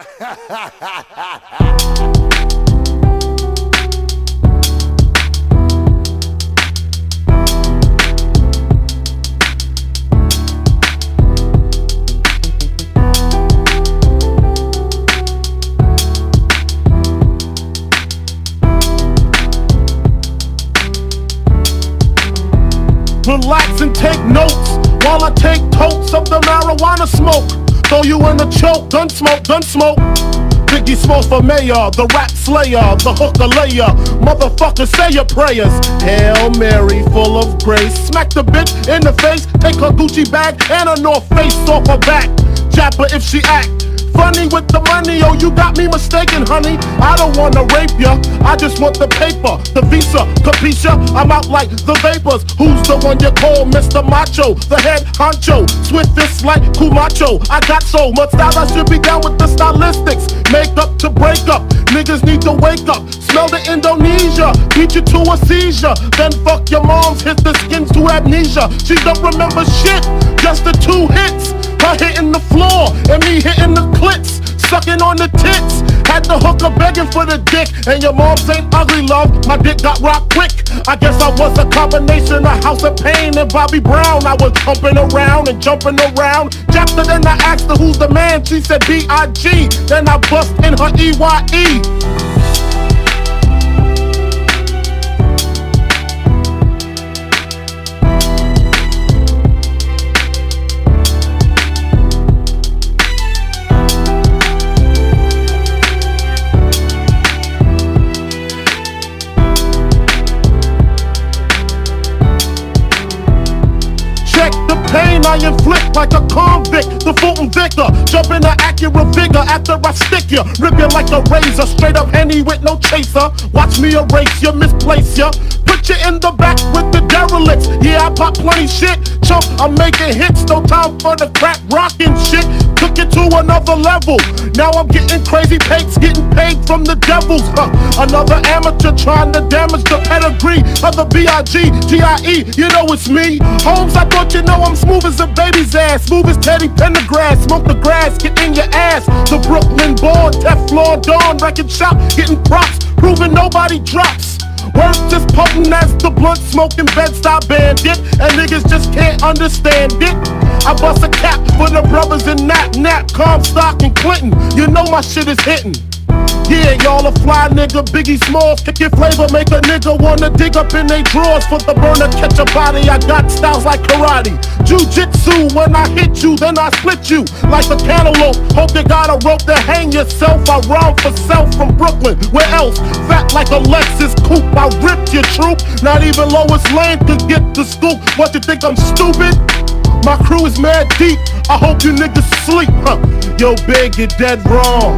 Relax and take notes while I take totes of the marijuana smoke. Throw you in a choke, gun smoke, gun smoke. Biggie Smalls for mayor, the rap slayer, the hooker layer. Motherfucker, say your prayers. Hail Mary, full of grace. Smack the bitch in the face, take her Gucci bag and her North Face off her back. Her if she act funny with the money, oh you got me mistaken, honey. I don't wanna rape ya, I just want the paper, the visa, capisha. I'm out like the vapors. Who's the one you call Mr. Macho, the head honcho? Swiftest like Camacho. I got so much style, I should be down with the stylistics. Make up to break up, niggas need to wake up. Smell the Indonesia, beat you to a seizure. Then fuck your moms, hit the skins to amnesia. She don't remember shit, just the two hits. Her hitting the floor and me hitting the clits, sucking on the tits. Had the hooker begging for the dick, and your mom ain't ugly, love. My dick got rock quick. I guess I was a combination of House of Pain and Bobby Brown. I was jumping around and jumping around. After then I asked her who's the man. She said B.I.G. Then I bust in her E.Y.E. pain I inflict like a convict, the Fulton Victor. Jump in the accurate vigor after I stick you. Rip you like a razor, straight up henny with no chaser. Watch me erase you, misplace you. I pop plenty shit. Chump, I'm making hits, no time for the crap rocking shit. Took it to another level. Now I'm getting crazy pates, getting paid from the devils. Huh. Another amateur trying to damage the pedigree of the B.I.G. G.I.E. You know it's me. Holmes, I thought you know I'm smooth as a baby's ass. Smooth as Teddy Pendergrass. Smoke the grass, get in your ass. The Brooklyn born, Teflon Don, record shop, getting props, proving nobody drops. Work just potent as the blunt smoking Bed-Stuy bandit, and niggas just can't understand it. I bust a cap for the brothers in Nap Nap, Comstock and Clinton. You know my shit is hitting. Yeah, y'all a fly nigga, Biggie Smalls, kick your flavor, make a nigga wanna dig up in they drawers for the burner, catch a body. I got styles like karate, jujitsu. When I hit you, then I split you like a cantaloupe. Hope you got a rope to hang yourself. I rhyme for self from Brooklyn. Where else? Fat like a Lexus coupe. I ripped your troop. Not even Lois Lane could get the scoop. What you think I'm stupid? My crew is mad deep. I hope you niggas sleep. Huh. Yo, big, you're dead wrong.